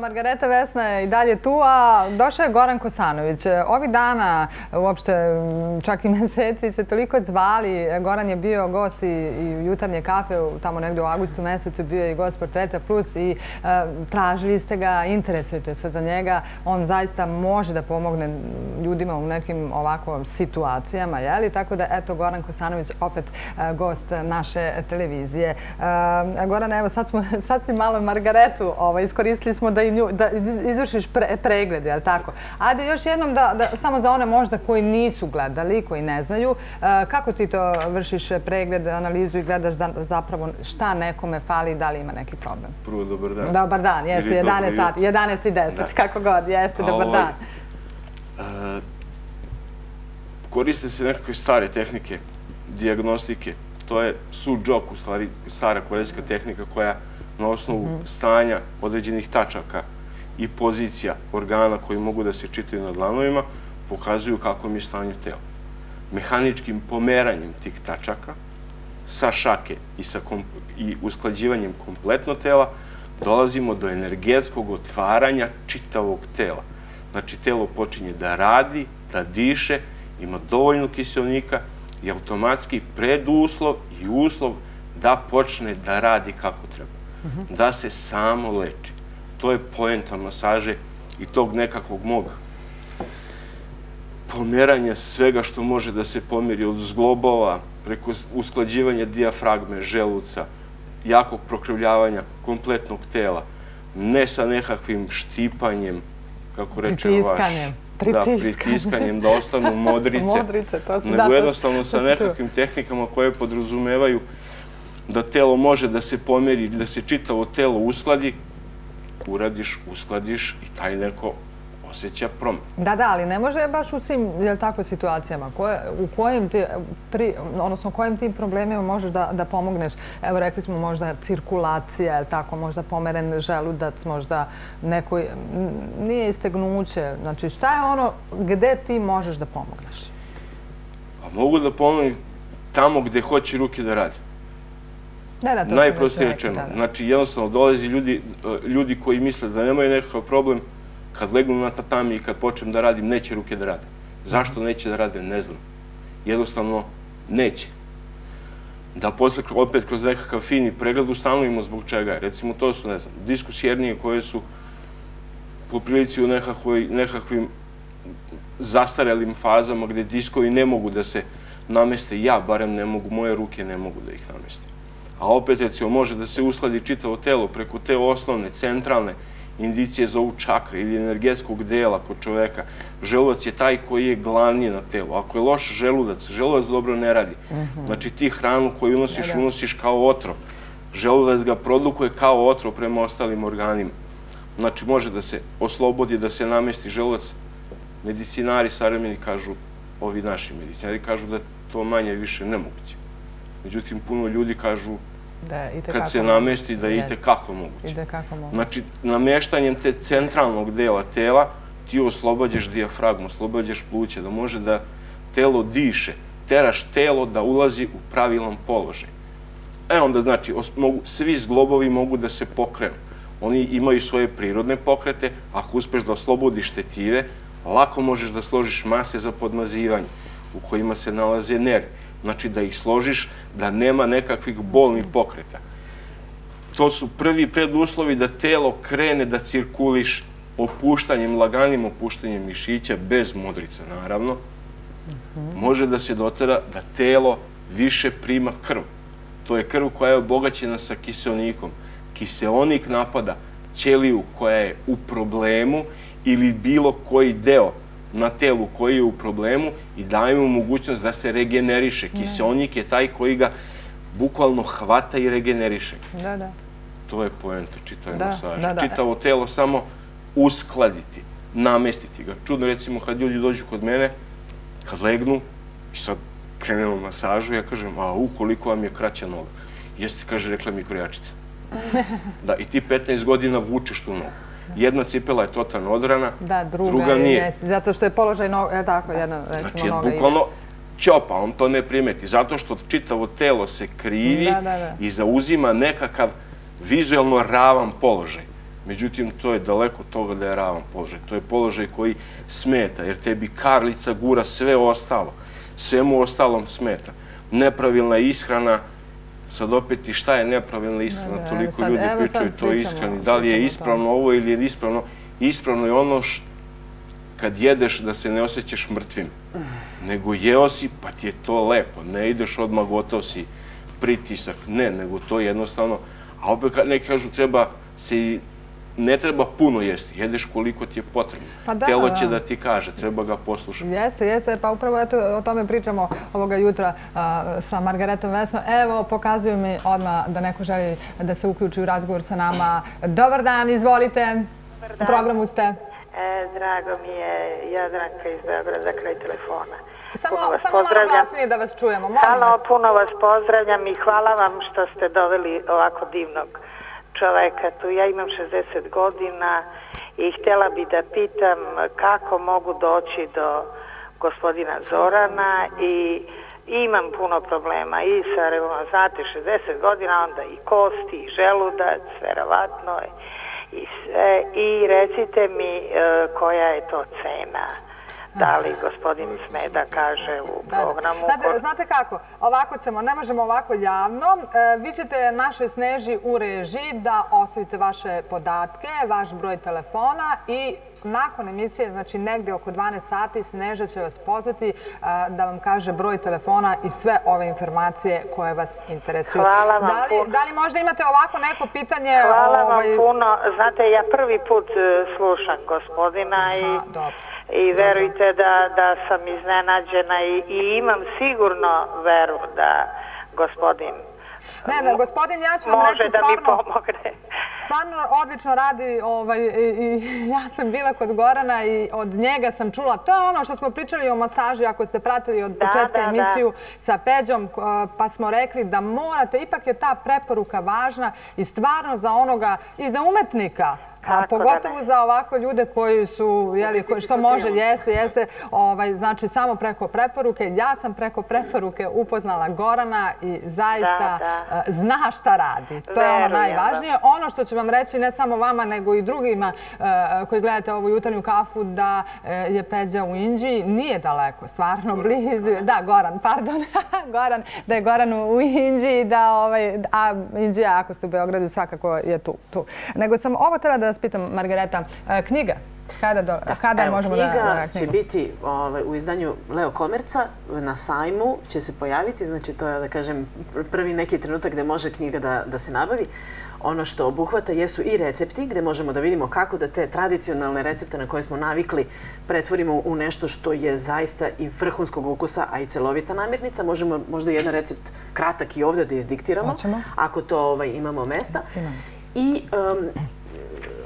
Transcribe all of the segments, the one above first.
Margareta Vesna je i dalje tu, a došao je Goran Kosanović. Ovi dana, uopšte čak i meseci, se toliko zvali. Goran je bio gost i u jutarnje kafe, tamo negdje u augustu mesecu, bio je i gost Portreta Plus i e, tražili ste ga, interesujete se za njega. On zaista može da pomogne ljudima u nekim ovakvom situacijama, jeli? Tako da, eto, Goran Kosanović opet e, gost naše televizije. E, Goran, evo, sad, smo, sad si malo Margaretu ovo, iskoristili smo da, nju, da izvršiš pre, pregled, je li tako? Ajde još jednom da, da, samo za one možda koji nisu gledali, koji ne znaju, e, kako ti to vršiš pregled, analizu i gledaš da, zapravo šta nekome fali i da li ima neki problem? Prvo, dobar dan. Dobar dan, jeste 11 sati, 11 i 10, kako god, jeste, dobar ovaj, dan. Uh, koriste se nekakve stare tehnike, diagnostike, to je su džok, u stvari, stara korejska tehnika koja na osnovu mhm. stanja određenih tačaka i pozicija organa koji mogu da se čitaju na dlanovima, pokazuju kako mi je stanje tela. Mehaničkim pomeranjem tih tačaka sa šake i, sa i usklađivanjem kompletno tela dolazimo do energetskog otvaranja čitavog tela. Znači, telo počinje da radi, da diše, ima dovoljno kiselnika i automatski preduslov i uslov da počne da radi kako treba. Da se samo leči. To je pojenta masaže i tog nekakvog mog pomeranja svega što može da se pomeri od zglobova, preko usklađivanja dijafragme, želuca, jakog prokrivljavanja kompletnog tela, ne sa nekakvim štipanjem, kako reče vaš da, pritiskanjem, da ostanu modrice, modrice to su, nego da, jednostavno sa nekakvim tehnikama koje podrazumevaju da telo može da se pomeri, da se čitavo telo uskladi, uradiš, uskladiš i taj neko osjeća promet. Da, da, ali ne može baš u svim tako, situacijama. Koje, u kojim ti, pri, odnosno kojim tim problemima možeš da, da pomogneš? Evo, rekli smo možda cirkulacija, tako, možda pomeren želudac, možda neko nije istegnuće. Znači, šta je ono gde ti možeš da pomogneš? Pa mogu da pomognem tamo gde hoće ruke da radi. Da, da, to Najprostije rečeno. Znači, jednostavno, dolazi ljudi, ljudi koji misle da nemaju nekakav problem, kad legnu na tatami i kad počnem da radim, neće ruke da rade. Zašto neće da rade, ne znam. Jednostavno, neće. Da posle opet kroz nekakav fini pregled ustanovimo zbog čega je. Recimo, to su, ne znam, diskusjernije koje su po prilici u nekakvim zastarelim fazama gde diskovi ne mogu da se nameste. Ja, barem ne mogu, moje ruke ne mogu da ih nameste. A opet, recimo, može da se usladi čitavo telo preko te osnovne, centralne, indicije za ovu čakre ili energetskog dela kod čoveka. Želudac je taj koji je glavni na telu. Ako je loš želudac, želudac dobro ne radi. Mhm. Znači ti hranu koju unosiš, unosiš kao otrov. Želudac ga produkuje kao otrov prema ostalim organima. Znači može da se oslobodi, da se namesti želudac. Medicinari, saremeni kažu, ovi naši medicinari kažu da to manje više nemoguće. Međutim, puno ljudi kažu kad se namesti da je i tekako moguće. Znači, namještanjem te centralnog dela tela ti oslobađaš dijafragmu, oslobađaš pluće, da može da telo diše, teraš telo da ulazi u pravilan položaj. E onda, znači, svi zglobovi mogu da se pokrenu. Oni imaju svoje prirodne pokrete, ako uspeš da oslobodiš tetive, lako možeš da složiš mase za podmazivanje u kojima se nalaze nervi znači da ih složiš, da nema nekakvih bolnih pokreta. To su prvi preduslovi da telo krene da cirkuliš opuštanjem, laganim opuštanjem mišića, bez modrice naravno, može da se dotera da telo više prima krv. To je krv koja je obogaćena sa kiselnikom. Kiselnik napada ćeliju koja je u problemu ili bilo koji deo na telu koji je u problemu i daje mu mogućnost da se regeneriše. Kiselnik je taj koji ga bukvalno hvata i regeneriše. Da, da. To je poenta čitave masaže. Čitavo telo samo uskladiti, namestiti ga. Čudno recimo kad ljudi dođu kod mene, kad legnu i sad krenemo masažu, ja kažem, a u koliko vam je kraća noga? Jeste, kaže, rekla mi krojačica. Da, i ti 15 godina vučeš tu nogu jedna cipela je totalno odrana, druga nije. Zato što je položaj noga, tako, jedna recimo znači, noga je. Bukvalno čopa, on to ne primeti. Zato što čitavo telo se krivi i zauzima nekakav vizualno ravan položaj. Međutim, to je daleko toga da je ravan položaj. To je položaj koji smeta, jer tebi karlica gura sve ostalo. Svemu ostalom smeta. Nepravilna ishrana, sad opet i šta je nepravilna ishrana, toliko ljudi pričaju to ishrani. Da li je ispravno ovo ili je ispravno? Ispravno je ono što kad jedeš da se ne osjećaš mrtvim, nego jeo si pa ti je to lepo, ne ideš odmah gotov si pritisak, ne, nego to je jednostavno, a opet neki kažu treba se ne treba puno jesti, jedeš koliko ti je potrebno. Pa Telo će da ti kaže, treba ga poslušati. Jeste, jeste, pa upravo o tome pričamo ovoga jutra sa Margaretom Vesno. Evo, pokazuju mi odmah da neko želi da se uključi u razgovor sa nama. Dobar dan, izvolite. U programu ste. E, drago mi je Jadranka iz Beograda, kraj telefona. Samo malo glasnije da vas čujemo. Halo, puno vas pozdravljam i hvala vam što ste doveli ovako divnog čoveka tu. Ja imam 60 godina i htjela bi da pitam kako mogu doći do gospodina Zorana i imam puno problema i sa revom, znate, 60 godina, onda i kosti, i želudac, verovatno i sve. I recite mi e, koja je to cena da li gospodin sme da kaže u programu. Znate kako, ovako ćemo, ne možemo ovako javno. E, vi ćete naše sneži u režiji da ostavite vaše podatke, vaš broj telefona i nakon emisije, znači negdje oko 12 sati, Sneža će vas pozvati e, da vam kaže broj telefona i sve ove informacije koje vas interesuju. Hvala vam puno. Da li možda imate ovako neko pitanje? Hvala vam ovaj- puno. Znate, ja prvi put e, slušam gospodina i... Dobro i verujte da, da sam iznenađena i, i imam sigurno veru da gospodin Ne, ne, gospodin, ja ću vam reći stvarno... Može da mi pomogne. Stvarno odlično radi ovaj, i, ja sam bila kod Gorana i od njega sam čula, to je ono što smo pričali o masaži, ako ste pratili od početka emisiju sa Peđom, pa smo rekli da morate, ipak je ta preporuka važna i stvarno za onoga, i za umetnika, A pogotovo za ovako ljude koji su, jeli, što može, jeste, jeste, ovaj, znači samo preko preporuke. Ja sam preko preporuke upoznala Gorana i zaista eh, zna šta radi. To je ono najvažnije. Ono što ću vam reći, ne samo vama, nego i drugima eh, koji gledate ovu jutarnju kafu, da eh, je Peđa u Inđiji, nije daleko, stvarno blizu. Da, Goran, pardon, Goran, da je Goran u Inđiji, da, ovaj, a Inđija, ako ste u Beogradu, svakako je tu. tu. Nego sam ovo treba da vas pitam, Margareta, e, knjiga? Kada, do, da, kada evo, možemo knjiga da... Knjiga će biti ovaj, u izdanju Leo Komerca, na sajmu će se pojaviti, znači to je, da kažem, prvi neki trenutak gde može knjiga da, da se nabavi. Ono što obuhvata jesu i recepti, gde možemo da vidimo kako da te tradicionalne recepte na koje smo navikli pretvorimo u nešto što je zaista i vrhunskog ukusa, a i celovita namirnica. Možemo možda jedan recept kratak i ovdje da izdiktiramo, Hoćemo. ako to ovaj, imamo mesta. Imamo. I um,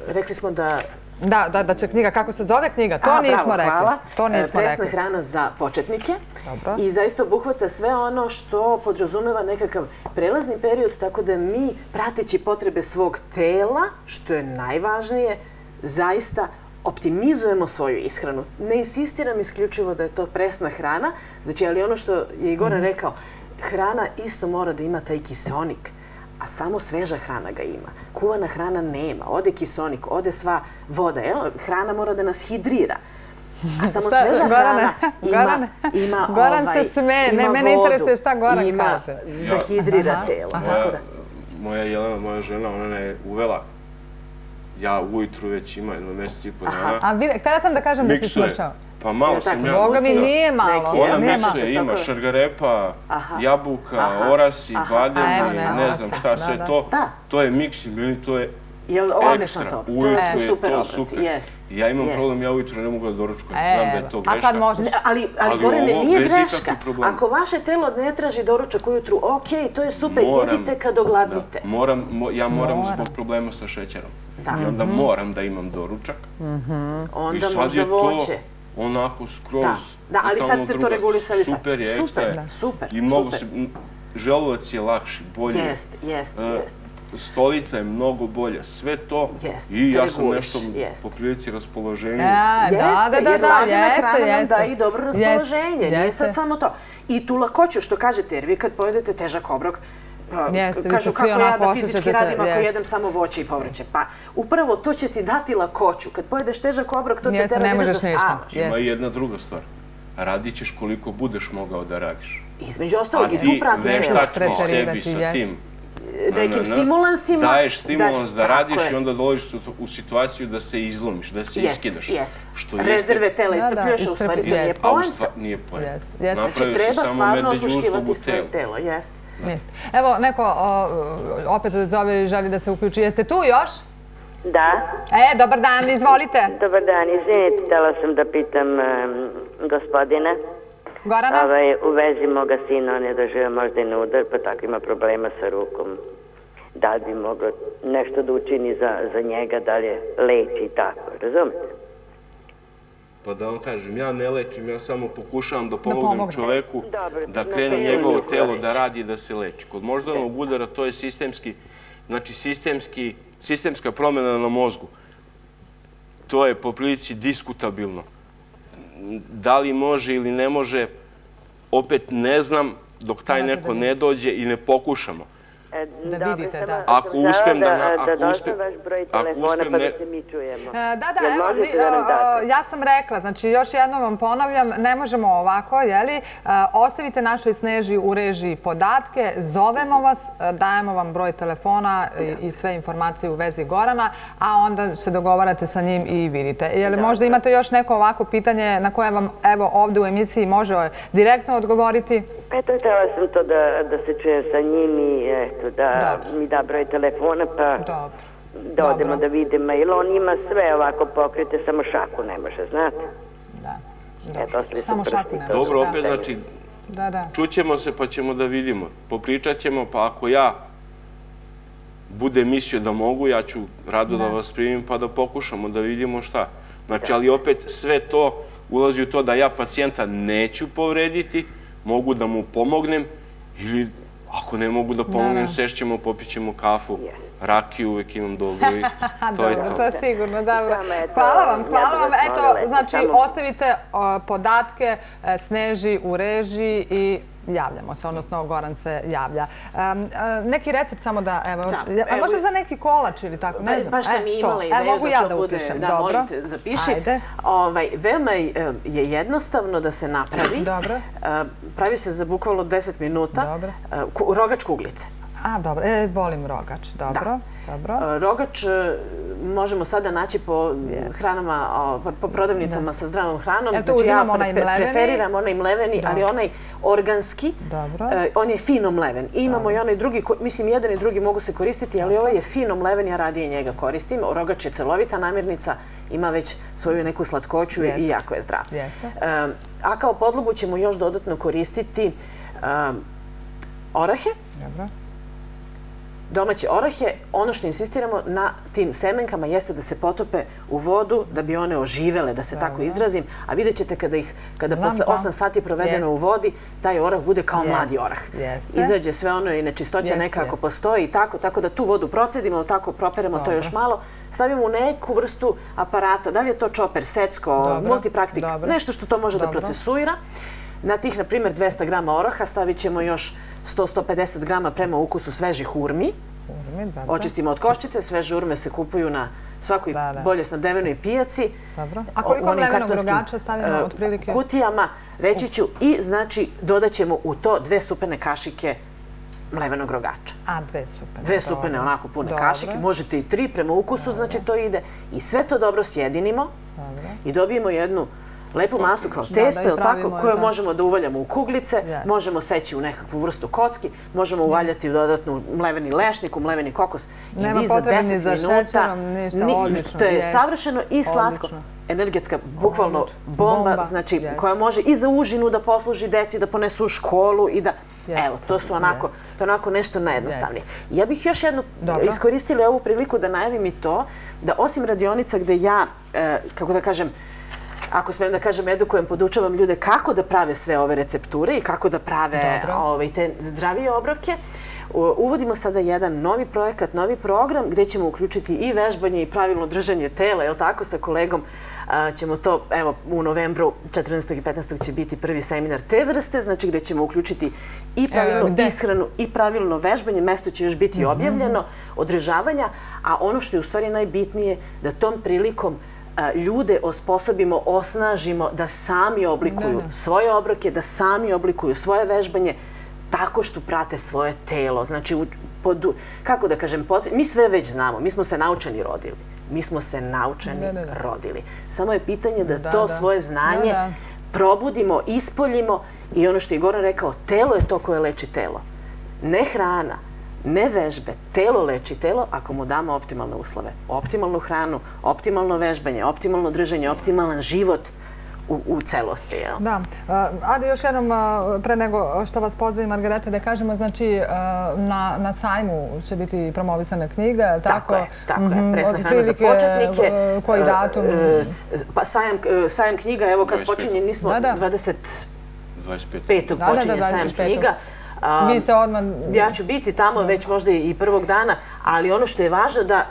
rekli smo da... Da, da, da će knjiga, kako se zove knjiga, to A, nismo bravo, rekli. Hvala. To nismo Presna rekli. hrana za početnike. Dobro. I zaista obuhvata sve ono što podrazumeva nekakav prelazni period, tako da mi, prateći potrebe svog tela, što je najvažnije, zaista optimizujemo svoju ishranu. Ne insistiram isključivo da je to presna hrana, znači, ali ono što je Igor mm -hmm. rekao, hrana isto mora da ima taj kisonik a samo sveža hrana ga ima. Kuvana hrana nema. Ode kisonik, ode sva voda. Jel? Hrana mora da nas hidrira. A samo šta, sveža Gorane, hrana ima, ima Goran ovaj, se sme, ne, mene interesuje šta Goran ima kaže. Da hidrira aha, telo. Aha. Moja, da. moja Jelena, moja žena, ona je uvela ja ujutru već ima jedno mjesec i po dana. A vi, htjela sam da kažem da si slušao. Pa malo sam ja. Boga mi nije malo. Ona miksuje, ima šargarepa, jabuka, orasi, bademi, ne znam šta sve to. To je miks i meni to je ekstra. Ujutru je to super. Ja imam problem, ja ujutru ne mogu da doručkujem. Znam da je to greška. A sad možeš. Ali, ali Gorane, nije greška. Ako vaše telo ne traži doručak ujutru, okej, to je super, jedite kad ogladnite. Moram, ja moram zbog problema sa šećerom. I onda mhm. moram da imam doručak. Mhm. Onda možda voće onako skroz... Da, da ali sad ste to regulisali sad. Super je, super, ekstra super. I mnogo se... Želuvac je lakši, bolji. Jest, jest, uh, jest. Stolica je mnogo bolja, sve to. Jest, I ja sam nešto jest. po prilici raspoloženju. Ja, da, da, da, jer da, jeste, hrana jeste. da i dobro raspoloženje. Jeste, Nije sad samo to. I tu lakoću što kažete, jer vi kad pojedete težak obrok, Pa, kažu kako ja da fizički radim ako jedem samo voće i povrće. Pa upravo to će ti dati lakoću. Kad pojedeš težak obrok, to te tera da ideš da spavaš. Ima jedna druga stvar. Radit ćeš koliko budeš mogao da radiš. Između ostalog i tu prati. A ti veštačno sebi sa tim nekim stimulansima. Daješ stimulans da radiš i onda dolaziš u situaciju da se izlomiš, da se iskidaš. Jeste, jeste. Rezerve tela iscrpljuješ, u stvari to nije point. Nije point. Znači, treba stvarno osluškivati svoje telo. Jeste. Evo, neko opet zove i želi da se uključi. Jeste tu još? Da. E, dobar dan, izvolite. Dobar dan, izvinite, htjela sam da pitam gospodine. Gorana? Ovaj, u vezi moga sina, on je doživio možda i na udar, pa tako ima problema sa rukom. Da li bi mogao nešto da učini za, za njega, da li je leči i tako, razumete? Pa da vam kažem, ja ne lečim, ja samo pokušavam da pomognem čoveku da krene njegovo telo da radi i da se leči. Kod moždanog udara to je sistemski, znači sistemski, sistemska promjena na mozgu. To je po prilici diskutabilno. Da li može ili ne može, opet ne znam dok taj neko ne dođe i ne pokušamo. E, da vidite, da. Ako uspem da... Da došle vaš broj telefona pa da se mi čujemo. E, da, da, evo, ja sam rekla, znači još jednom vam ponavljam, ne možemo ovako, jeli? E, ostavite našoj Sneži u režiji podatke, zovemo vas, dajemo vam broj telefona i sve informacije u vezi Gorana, a onda se dogovarate sa njim i vidite. Jel možda imate još neko ovako pitanje na koje vam, evo, ovde u emisiji može direktno odgovoriti? Eto, htjela sam to da se čuje sa njim i eto, da mi da broj telefona pa da odemo da vidimo. Jer on ima sve ovako pokrite, samo šaku ne može, znate? Da. Eto, samo šaku ne može. Dobro, opet, znači, čućemo se pa ćemo da vidimo. Popričat ćemo, pa ako ja bude mislio da mogu, ja ću rado da vas primim pa da pokušamo da vidimo šta. Znači, ali opet sve to ulazi u to da ja pacijenta neću povrediti, mogu da mu pomognem ili ako ne mogu da pomognem, sešćemo, popićemo kafu, rakiju, uvek imam dobro i to je to. To je sigurno, dobro. Hvala vam, hvala vam. Eto, znači, ostavite podatke e, Sneži u režiji i javljamo se, odnosno Goran se javlja. Neki recept samo da, evo, a možda za neki kolač ili tako, ne znam. Baš sam e, imala ideju da to bude, da molite, zapiši. Ovaj, veoma je jednostavno da se napravi. Dobro. Pravi se za bukvalo 10 minuta. Dobro. Rogač kuglice. A, dobro. E, volim rogač. Dobro. Dobro. Rogač možemo sada naći po hranama, po prodavnicama sa zdravom hranom. Eto, znači, onaj mleveni. Preferiram onaj mleveni, ali onaj organski. Dobro. On je fino mleven. I imamo i onaj drugi, mislim, jedan i drugi mogu se koristiti, ali ovaj je fino mleven, ja radije njega koristim. Rogač je celovita namirnica, ima već svoju neku slatkoću i jako je zdrav. Jeste. A kao podlogu ćemo još dodatno koristiti orahe. Dobro domaće orahe, ono što insistiramo na tim semenkama jeste da se potope u vodu, da bi one oživele, da se tako izrazim. A vidjet ćete kada ih, kada posle 8 sati provedeno u vodi, taj orah bude kao mladi orah. Izađe sve ono i nečistoća nekako postoji i tako, tako da tu vodu procedimo, tako properemo to još malo, stavimo u neku vrstu aparata, da li je to čoper, secko, multipraktik, nešto što to može da procesuira. Na tih, na primjer, 200 grama oraha stavit ćemo još 100-150 grama prema ukusu svežih urmi. Očistimo od koščice, sveže urme se kupuju na svakoj bolje snabdevenoj pijaci. Dobro. A koliko mlevenog rogača stavimo e, od prilike? Kutijama, reći ću, i znači dodat ćemo u to dve supene kašike mlevenog rogača. A, dve supene. Dve supene, onako pune kašike. Možete i tri prema ukusu, znači to ide. I sve to dobro sjedinimo i dobijemo jednu lepu masu kao testo, ili tako, koju možemo da uvaljamo u kuglice, možemo seći u nekakvu vrstu kocki, možemo uvaljati u dodatnu mleveni lešnik, u mleveni kokos. Nema potrebe ni za šećerom, ništa, odlično. To je savršeno i slatko. Energetska, bukvalno bomba, znači, koja može i za užinu da posluži deci, da ponesu u školu i da... Evo, to su onako, to je onako nešto najjednostavnije. Ja bih još jednu iskoristila ovu priliku da najavim i to, da osim radionica gde ja, e, kako da kažem, ako smijem da kažem, edukujem, podučavam ljude kako da prave sve ove recepture i kako da prave ovaj, te zdravije obroke. Uvodimo sada jedan novi projekat, novi program gdje ćemo uključiti i vežbanje i pravilno držanje tela, je tako, sa kolegom ćemo to, evo, u novembru 14. i 15. će biti prvi seminar te vrste, znači gde ćemo uključiti i pravilnu ishranu i pravilno vežbanje. Mesto će još biti mhm. objavljeno, održavanja, a ono što je u stvari najbitnije, da tom prilikom ljude osposobimo, osnažimo da sami oblikuju svoje obroke, da sami oblikuju svoje vežbanje tako što prate svoje telo. Znači, kako da kažem, mi sve već znamo, mi smo se naučeni rodili. Mi smo se naučeni rodili. Samo je pitanje da to svoje znanje probudimo, ispoljimo i ono što je Goran rekao, telo je to koje leči telo. Ne hrana, ne vežbe, telo leči telo ako mu damo optimalne uslove. Optimalnu hranu, optimalno vežbanje, optimalno držanje, optimalan život u, u celosti. Jel? Da. Adi, još jednom, pre nego što vas pozdravi Margareta, da kažemo, znači, na, na sajmu će biti promovisana knjiga. Tako, tako je, tako je. Mhm, presna hrana za početnike. Koji datum? Pa sajam, sajam knjiga, evo kad počinje, nismo da, da. 20... 25. počinje sajam knjiga. Vi ste odmah... Ja ću biti tamo već možda i prvog dana, ali ono što je važno da,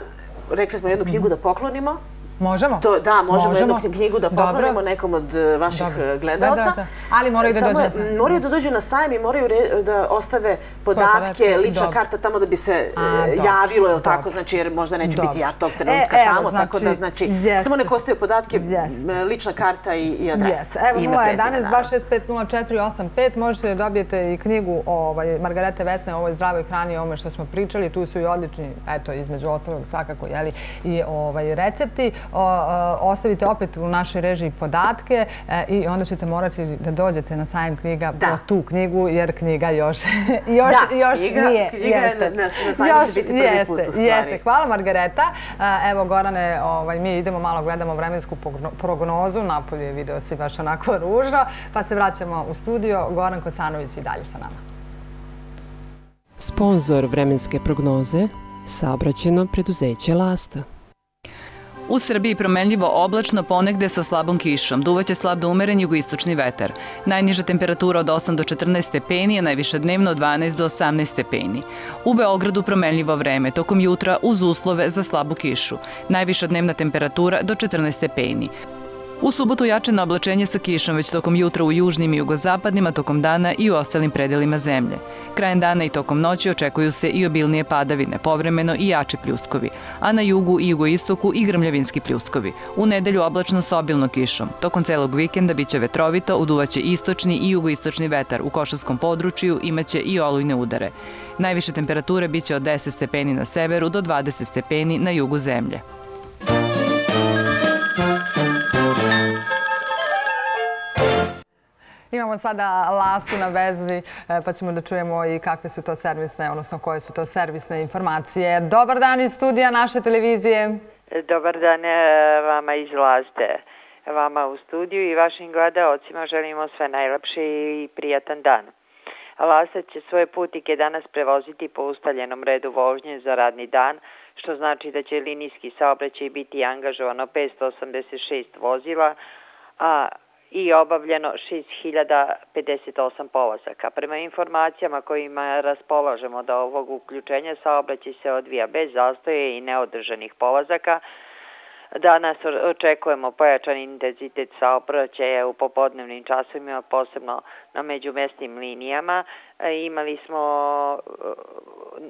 rekli smo jednu knjigu da poklonimo, Možemo? To, da, možemo, možemo jednu knjigu da poklonimo nekom od e, vaših Dobro. E, gledalca. Da, da, da. Ali moraju da dođu na sajm. Moraju da dođu na sajm i moraju da ostave podatke, lična karta tamo da bi se e, A, javilo, je tako? Znači, jer možda neću biti ja tog trenutka e, tamo, znači, tako da znači, samo neko ostave podatke, lična karta i, i adres. Evo, 011-265-0485, možete da dobijete i knjigu ovaj, Margarete Vesne o ovoj zdravoj hrani, o ovome što smo pričali. Tu su i odlični, eto, između ostalog svakako, jeli, i ovaj, recepti ostavite opet u našoj režiji podatke e, i onda ćete morati da dođete na sajm knjiga po tu knjigu, jer knjiga još nije. Knjiga na sajmu će biti prvi put u stvari. Hvala Margareta. E, evo Gorane, ovaj, mi idemo malo, gledamo vremensku prognozu. Napolje video si baš onako ružno. Pa se vraćamo u studio. Goran Kosanović i dalje sa nama. Sponzor vremenske prognoze saobraćeno preduzeće Lasta. U Srbiji promenljivo oblačno ponegde sa slabom kišom. Duvaće slab do umeren jugoistočni vetar. Najniža temperatura od 8 do 14 stepeni, a najviše dnevno od 12 do 18 stepeni. U Beogradu promenljivo vreme, tokom jutra uz uslove za slabu kišu. Najviša dnevna temperatura do 14 stepeni. U subotu jačeno oblačenje sa kišom već tokom jutra u južnim i jugozapadnim, a tokom dana i u ostalim predelima zemlje. Krajem dana i tokom noći očekuju se i obilnije padavine, povremeno i jači pljuskovi, a na jugu i jugoistoku i grmljavinski pljuskovi. U nedelju oblačno sa obilno kišom. Tokom celog vikenda biće vetrovito, uduvaće istočni i jugoistočni vetar. U Košavskom području imaće i olujne udare. Najviše temperature biće od 10 stepeni na severu do 20 stepeni na jugu zemlje. Imamo sada Lastu na vezi, e, pa ćemo da čujemo i kakve su to servisne, odnosno koje su to servisne informacije. Dobar dan iz studija naše televizije. E, dobar dan e, vama iz Lazde. Vama u studiju i vašim gledalcima želimo sve najlepše i prijatan dan. Lasta će svoje putike danas prevoziti po ustaljenom redu vožnje za radni dan, što znači da će linijski saobraćaj biti angažovano 586 vozila, a i obavljeno 6058 polazaka. Prema informacijama kojima raspolažemo da ovog uključenja saobraćaj se odvija bez zastoje i neodržanih polazaka, Danas očekujemo pojačan intenzitet saobraćaja u popodnevnim časovima, posebno na međumestnim linijama. E, imali smo, e,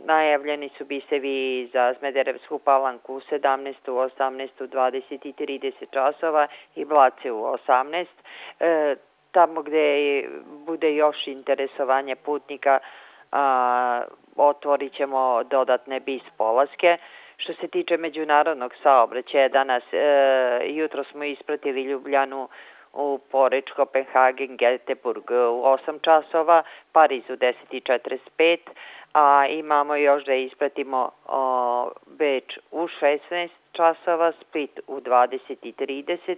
najavljeni su bisevi za Smederevsku palanku u 17. 18. 20. i 30 časova i Blace u 18. E, tamo gde bude još interesovanje putnika, otvorit ćemo dodatne bis polaske. Što se tiče međunarodnog saobraćaja, danas e, jutro smo ispratili Ljubljanu u Poreč, Kopenhagen, Göteborg u 8 časova, Pariz u 10.45, a imamo još da ispratimo o, Beč u 16 časova, Split u 20.30,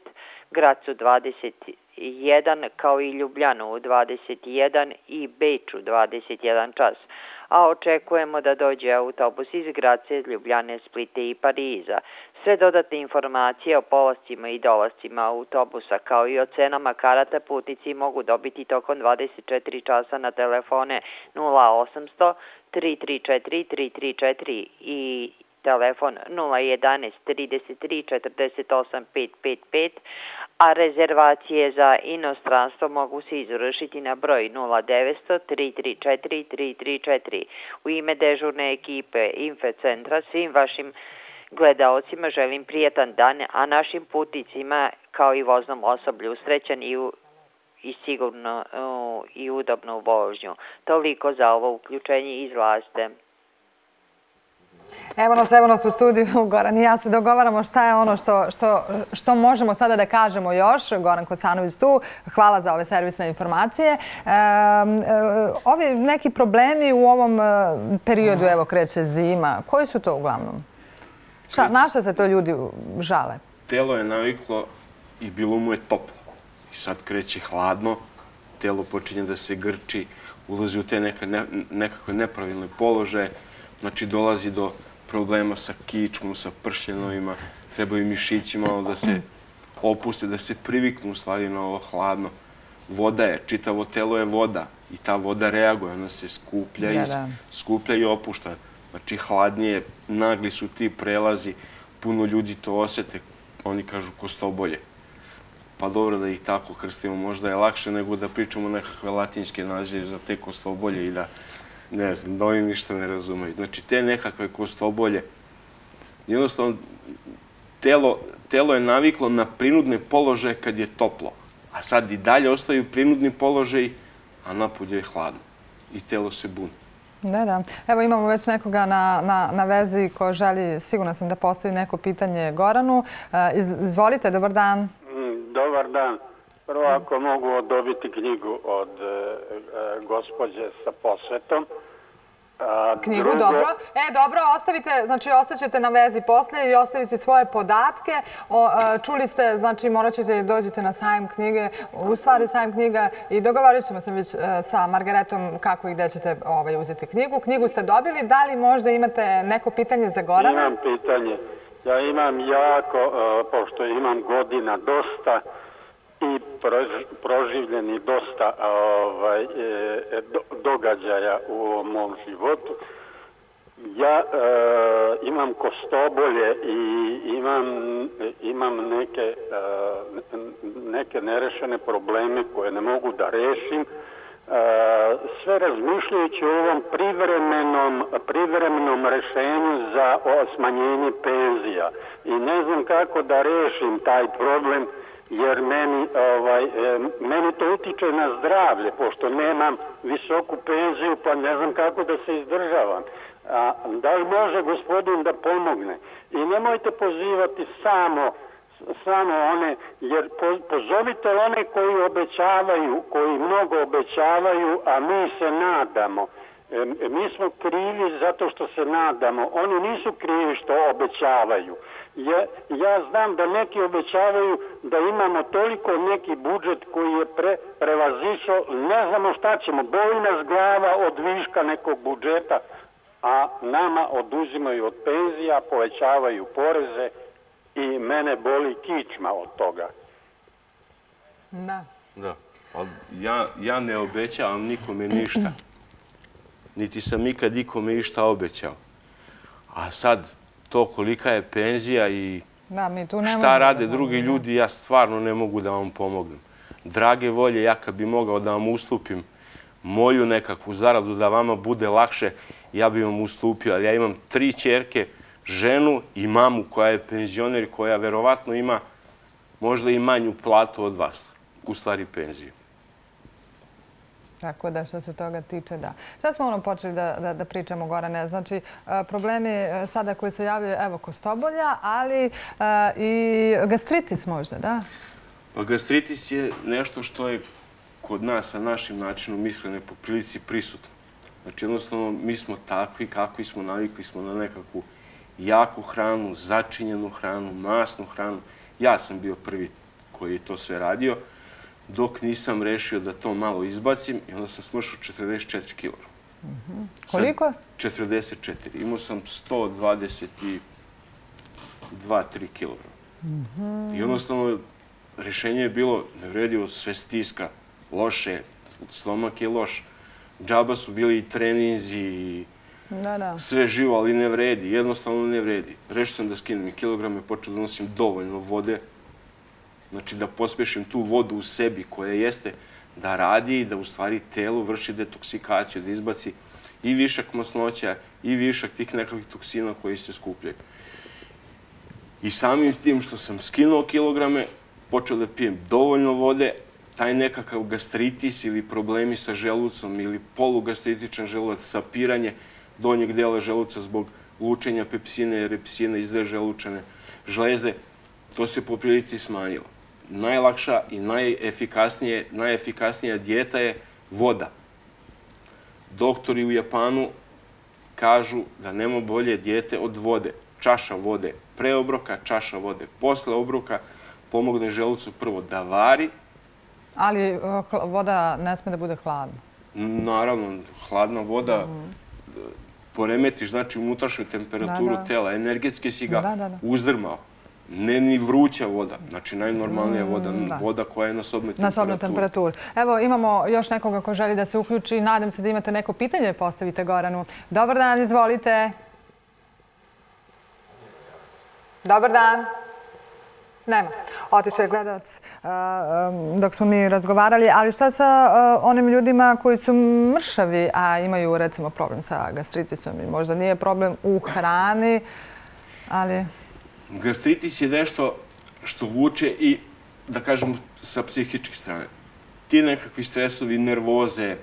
Grac u 21, kao i Ljubljanu u 21 i Beč u 21 čas a očekujemo da dođe autobus iz Grace, Ljubljane, Splite i Pariza. Sve dodatne informacije o polascima i dolascima autobusa kao i o cenama karata putnici mogu dobiti tokom 24 časa na telefone 0800 334 334 i telefon 011 33 48 555, a rezervacije za inostranstvo mogu se izvršiti na broj 0900 334 334. U ime dežurne ekipe Infecentra svim vašim gledaocima želim prijatan dan, a našim putnicima kao i voznom osoblju srećan i, u, i sigurno u, i udobnu vožnju. Toliko za ovo uključenje iz vlaste. Evo nas, evo nas u studiju, Goran i ja se dogovaramo šta je ono što, što, što možemo sada da kažemo još. Goran Kosanović tu, hvala za ove servisne informacije. E, ovi neki problemi u ovom e, periodu, evo kreće zima, koji su to uglavnom? Šta, na šta se to ljudi žale? Telo je naviklo i bilo mu je toplo. I sad kreće hladno, telo počinje da se grči, ulazi u te neka, ne, nekakve nepravilne položaje, znači dolazi do problema sa kičmom, sa pršljenovima, trebaju mišići malo da se opuste, da se priviknu u stvari na ovo hladno. Voda je, čitavo telo je voda i ta voda reaguje, ona se skuplja, i, skuplja i opušta. Znači, hladnije, nagli su ti prelazi, puno ljudi to osjete, oni kažu ko sto bolje. Pa dobro da ih tako krstimo, možda je lakše nego da pričamo nekakve latinske nazive za te kostobolje i da, ne znam, da oni ništa ne razumeju. Znači, te nekakve kostobolje, jednostavno, telo, telo je naviklo na prinudne položaje kad je toplo, a sad i dalje ostaju prinudni položaj, a napolje je hladno i telo se buni. Da, da. Evo imamo već nekoga na, na, na vezi ko želi, sigurno sam da postavi neko pitanje Goranu. E, izvolite, dobar dan. Mm, dobar dan. Prvo ako mogu dobiti knjigu od e, e, gospođe sa posvetom knjigu, dobro. E, dobro, ostavite, znači ostaćete na vezi posle i ostavite svoje podatke. čuli ste, znači morat ćete dođete na sajm knjige, u stvari sajm knjiga i dogovorit ćemo se već e, sa Margaretom kako i gde ćete ovaj, uzeti knjigu. Knjigu ste dobili, da li možda imate neko pitanje za Gorana? Imam pitanje. Ja imam jako, e, pošto imam godina dosta, i proživljeni dosta ovaj, e, e, događaja u mom životu. Ja e, imam kostobolje i imam, imam neke, e, neke nerešene probleme koje ne mogu da rešim. E, sve razmišljajući o ovom privremenom, privremenom rešenju za smanjenje penzija. I ne znam kako da rešim taj problem jer meni, ovaj, e, meni to utiče na zdravlje, pošto nemam visoku penziju, pa ne znam kako da se izdržavam. A, da li može gospodin da pomogne? I nemojte pozivati samo samo one, jer pozovite one koji obećavaju, koji mnogo obećavaju, a mi se nadamo. E, mi smo krivi zato što se nadamo. Oni nisu krivi što obećavaju ja, ja znam da neki obećavaju da imamo toliko neki budžet koji je pre, prevazišao, ne znamo šta ćemo, boli nas glava od viška nekog budžeta, a nama oduzimaju od penzija, povećavaju poreze i mene boli kičma od toga. Da. Da. Ja, ja ne obećavam nikome ništa. Niti sam nikad nikome ništa obećao. A sad, to kolika je penzija i šta rade drugi ljudi, ja stvarno ne mogu da vam pomognem. Drage volje, ja kad bi mogao da vam ustupim moju nekakvu zaradu, da vama bude lakše, ja bi vam ustupio. Ali ja imam tri čerke, ženu i mamu koja je penzioner koja verovatno ima možda i manju platu od vas, u stvari penziju. Tako da što se toga tiče, da. Sada smo ono počeli da, da, da pričamo, Gorane. Znači, e, problemi e, sada koji se javljaju, evo, kostobolja, ali e, i gastritis možda, da? Pa gastritis je nešto što je kod nas sa našim načinom mislene po prilici prisutno. Znači, jednostavno, mi smo takvi kakvi smo, navikli smo na nekakvu jaku hranu, začinjenu hranu, masnu hranu. Ja sam bio prvi koji je to sve radio dok nisam rešio da to malo izbacim i onda sam smršao 44 kg. Koliko? 44. Imao sam 122-3 kg. I jednostavno, rešenje je bilo nevredivo, sve stiska, loše, stomak je loš. Džaba su bili i treninzi, sve živo, ali ne vredi, jednostavno ne vredi. Rešio sam da skinem i kilograme, počeo da nosim dovoljno vode, znači da pospešim tu vodu u sebi koja jeste da radi i da u stvari telo vrši detoksikaciju, da izbaci i višak masnoća i višak tih nekakvih toksina koji se skupljaju. I samim tim što sam skinuo kilograme, počeo da pijem dovoljno vode, taj nekakav gastritis ili problemi sa želucom ili polugastritičan želuc, sapiranje donjeg dela želuca zbog lučenja pepsine, repsine, izde želučane žlezde, to se po prilici smanjilo. Najlakša i najefikasnija dijeta je voda. Doktori u Japanu kažu da nema bolje dijete od vode. Čaša vode pre obroka, čaša vode posle obroka, pomogne želucu prvo da vari. Ali eh, voda ne sme da bude hladna? Naravno, hladna voda mhm. poremetiš, znači unutrašnju temperaturu tela, energetske si ga uzdrmao. Ne ni vruća voda, znači najnormalnija mm, voda, voda koja je na sobnoj temperaturi. Na sobnoj temperaturi. Evo, imamo još nekoga ko želi da se uključi. Nadam se da imate neko pitanje, postavite Goranu. Dobar dan, izvolite. Dobar dan. Nema. Otišao je gledalac dok smo mi razgovarali. Ali šta sa onim ljudima koji su mršavi, a imaju recimo problem sa gastritisom i možda nije problem u hrani, ali... Gastritis je nešto što vuče i, da kažem, sa psihičke strane. Ti nekakvi stresovi, nervoze,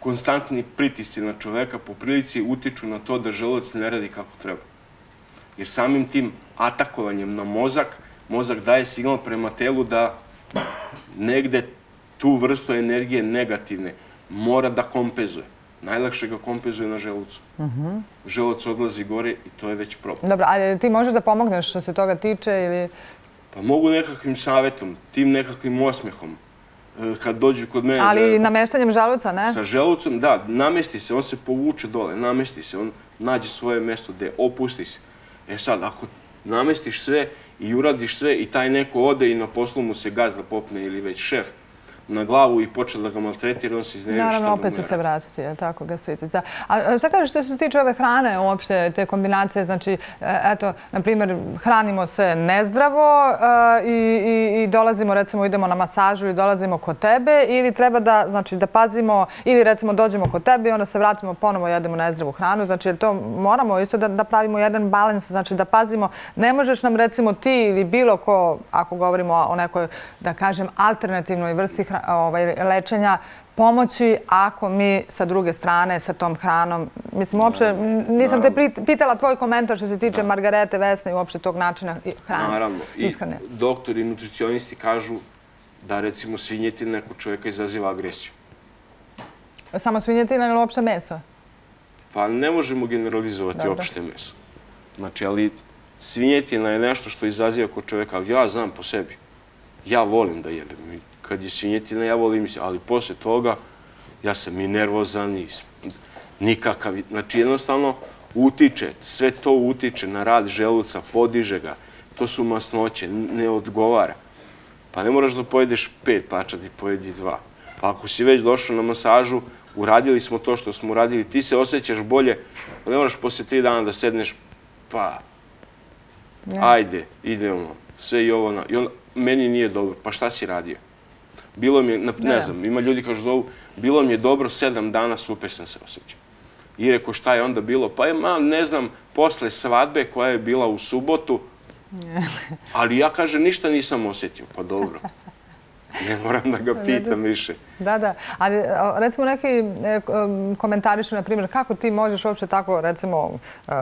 konstantni pritisci na čoveka po prilici utiču na to da želoc ne radi kako treba jer samim tim atakovanjem na mozak, mozak daje signal prema telu da negde tu vrstu energije negativne mora da kompenzuje. Najlakše ga kompenzuje na želucu. Mhm. Želuc odlazi gore i to je već problem. Dobro, ali ti možeš da pomogneš što se toga tiče ili... Pa mogu nekakvim savjetom, tim nekakvim osmehom, e, kad dođu kod mene... Ali nameštanjem želuca, ne? Sa želucom, da, namesti se, on se povuče dole, namesti se, on nađe svoje mesto gde opusti se. E sad, ako namestiš sve i uradiš sve i taj neko ode i na poslu mu se gazda popne ili već šef, na glavu i počeo da ga maltretira, on se iznevio šta Naravno, opet će se vratiti, je tako, gastritis. Da. A šta kažeš što se tiče ove hrane, uopšte te kombinacije, znači, e, eto, na primjer, hranimo se nezdravo e, i, i, dolazimo, recimo, idemo na masažu ili dolazimo kod tebe ili treba da, znači, da pazimo ili recimo dođemo kod tebe i onda se vratimo ponovo jedemo nezdravu hranu, znači, to moramo isto da, da pravimo jedan balans, znači, da pazimo, ne možeš nam, recimo, ti ili bilo ko, ako govorimo o nekoj, da kažem, alternativnoj vrsti hrane, Ovaj, lečenja pomoći ako mi sa druge strane sa tom hranom... Mislim, uopšte nisam te pitala tvoj komentar što se tiče Margarete Vesne i uopšte tog načina hrane. Naravno. I doktori i nutricionisti kažu da recimo svinjetina nekog čovjeka izaziva agresiju. Samo svinjetina ili uopšte meso? Pa ne možemo generalizovati uopšte meso. Znači, ali svinjetina je nešto što izaziva kod čovjeka. Ja znam po sebi. Ja volim da jedem kad je svinjetina, ja volim se, ali posle toga ja sam i nervozan i nikakav. Znači, jednostavno utiče, sve to utiče na rad želuca, podiže ga. To su masnoće, ne odgovara. Pa ne moraš da pojedeš pet pača, ti pojedi dva. Pa ako si već došao na masažu, uradili smo to što smo uradili, ti se osjećaš bolje, pa ne moraš posle tri dana da sedneš, pa ajde, idemo, sve i ovo. I on, meni nije dobro, pa šta si radio? Bilo mi je, ne znam, ima ljudi kažu zovu, bilo mi je dobro, sedam dana super sam se osjećao. I rekao šta je onda bilo? Pa je, ma, ne znam, posle svadbe koja je bila u subotu, ali ja kaže ništa nisam osjetio. Pa dobro. Ne moram da ga pitam više. Da, da. Ali recimo neki e, komentarišu, na primjer, kako ti možeš uopće tako, recimo, e,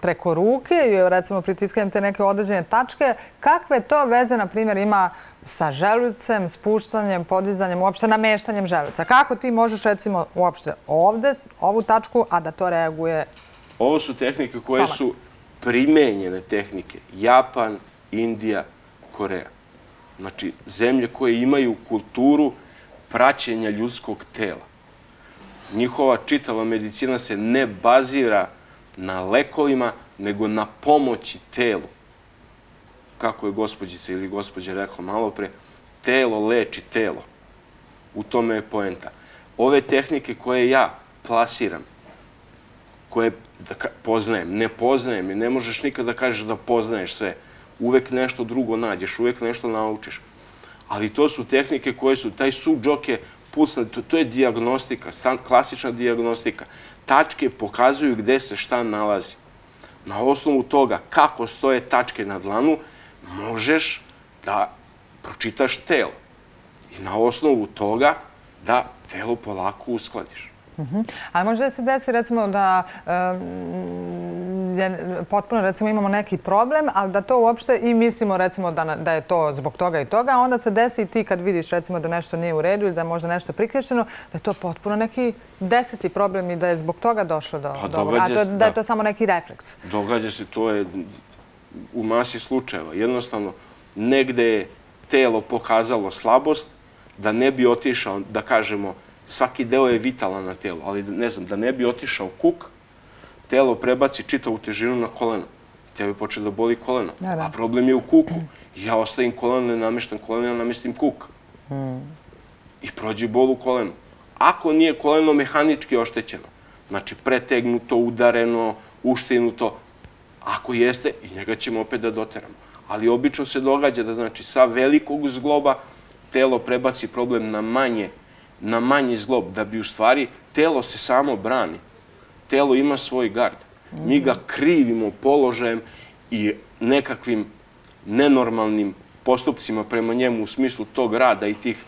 preko ruke recimo pritiskanjem te neke određene tačke, kakve to veze, na primjer, ima sa želucem, spuštanjem, podizanjem, uopšte nameštanjem želuca. Kako ti možeš, recimo, uopšte ovde, ovu tačku, a da to reaguje Ovo su tehnike koje su primenjene tehnike. Japan, Indija, Koreja. Znači, zemlje koje imaju kulturu praćenja ljudskog tela. Njihova čitava medicina se ne bazira na lekovima, nego na pomoći telu kako je gospođica ili gospođa rekla malo pre, telo leči telo. U tome je poenta. Ove tehnike koje ja plasiram koje da poznajem, ne poznajem i ne možeš nikada da kažeš da poznaješ sve. Uvek nešto drugo nađeš, uvek nešto naučiš. Ali to su tehnike koje su, taj sub džoke, pulsna, to, to je diagnostika, klasična diagnostika. Tačke pokazuju gde se šta nalazi. Na osnovu toga kako stoje tačke na dlanu, možeš da pročitaš telo. I na osnovu toga da telo polako uskladiš. Mhm. Ali može da se desi recimo da potpuno recimo imamo neki problem, ali da to uopšte i mislimo recimo da je to zbog toga i toga, a onda se desi i ti kad vidiš recimo da nešto nije u redu ili da je možda nešto prikrešeno, da je to potpuno neki deseti problem i da je zbog toga došlo do pa ovoga, a da je to samo neki refleks. Događa se, to je u masi slučajeva. Jednostavno, negde je telo pokazalo slabost da ne bi otišao, da kažemo, svaki deo je vitalan na telo, ali ne znam, da ne bi otišao kuk, telo prebaci čitavu težinu na koleno. Tebe poče da boli koleno. A problem je u kuku. Ja ostavim koleno, ne namještam koleno, ja namještim kuk. Hmm. I prođe bol u kolenu. Ako nije koleno mehanički oštećeno, znači pretegnuto, udareno, uštinuto, ako jeste, i njega ćemo opet da doteramo. Ali obično se događa da znači, sa velikog zgloba telo prebaci problem na manje na manji zglob, da bi u stvari telo se samo brani. Telo ima svoj gard. Mi ga krivimo položajem i nekakvim nenormalnim postupcima prema njemu u smislu tog rada i tih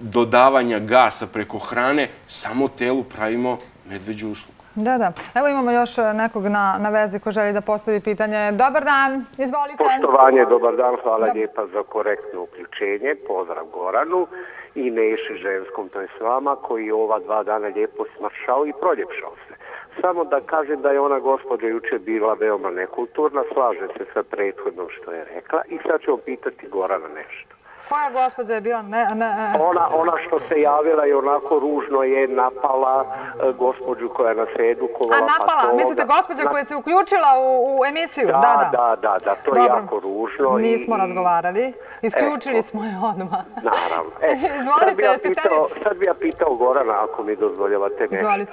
dodavanja gasa preko hrane, samo telu pravimo medveđu uslugu. Da, da. Evo imamo još nekog na, na vezi ko želi da postavi pitanje. Dobar dan, izvolite. Poštovanje, dobar dan, hvala lijepa za korektno uključenje. Pozdrav Goranu i Neši ženskom, to je s vama, koji je ova dva dana lijepo smršao i proljepšao se. Samo da kažem da je ona gospođa juče bila veoma nekulturna, slaže se sa prethodnom što je rekla i sad ću pitati Gorana nešto. Koja gospođa je bila? Ne, ne, Ona, ona što se javila i onako ružno je napala uh, gospođu koja je na sedu kovala. A napala? Pa Mislite gospođa na... koja se uključila u, u emisiju? Da, da, da, da, da to Dobro. je jako ružno. Nismo i... razgovarali. Isključili smo je odmah. Naravno. E, Izvolite, sad bi, ja pitao, sad bi ja pitao Gorana ako mi dozvoljavate nešto. Izvolite.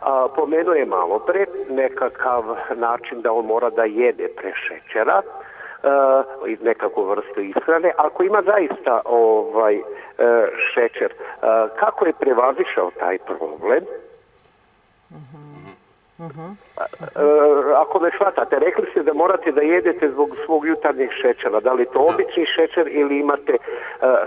A, pomenuo je malo pre nekakav način da on mora da jede pre šećera uh, iz nekakvu vrstu ishrane. Ako ima zaista ovaj uh, šećer, uh, kako je prevazišao taj problem? Uh -huh. ako me shvatate, rekli ste da morate da jedete zbog svog jutarnjeg šećera. Da li to obični šećer ili imate